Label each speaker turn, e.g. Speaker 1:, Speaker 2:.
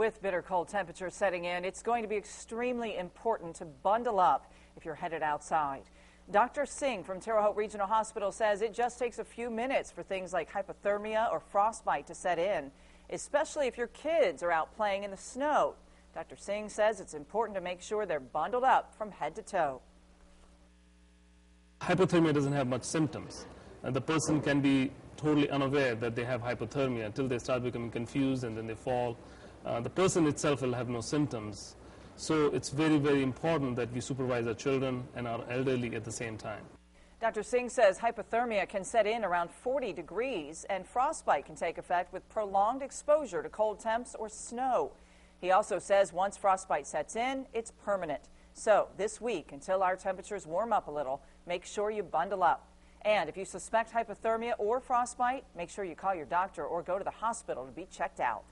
Speaker 1: With bitter cold temperatures setting in, it's going to be extremely important to bundle up if you're headed outside. Dr. Singh from Terre Haute Regional Hospital says it just takes a few minutes for things like hypothermia or frostbite to set in, especially if your kids are out playing in the snow. Dr. Singh says it's important to make sure they're bundled up from head to toe.
Speaker 2: Hypothermia doesn't have much symptoms. And the person can be totally unaware that they have hypothermia until they start becoming confused and then they fall uh, the person itself will have no symptoms. So it's very, very important that we supervise our children and our elderly at the same time.
Speaker 1: Dr. Singh says hypothermia can set in around 40 degrees and frostbite can take effect with prolonged exposure to cold temps or snow. He also says once frostbite sets in, it's permanent. So this week, until our temperatures warm up a little, make sure you bundle up. And if you suspect hypothermia or frostbite, make sure you call your doctor or go to the hospital to be checked out.